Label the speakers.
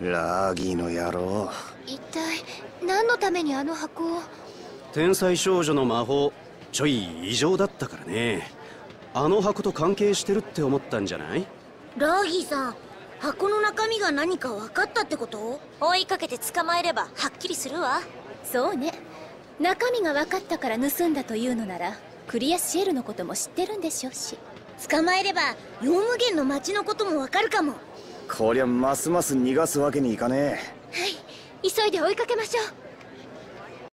Speaker 1: ラーギーの野郎。
Speaker 2: 一体何のためにあの箱を？
Speaker 3: 天才少女の魔法ちょい異常だったからね。あの箱と関係してるって思ったんじゃない？
Speaker 4: ラーギーさん箱の中身が何か分かったってこと？
Speaker 5: 追いかけて捕まえればはっきりするわ。
Speaker 2: そうね。中身が分かったから盗んだというのならクリアシエルのことも知ってるんでしょうし。
Speaker 4: 捕まえればヨウムゲンの町のことも分かるかも
Speaker 1: こりゃますます逃がすわけにいかねえ。
Speaker 2: はい。急いで追いかけましょう。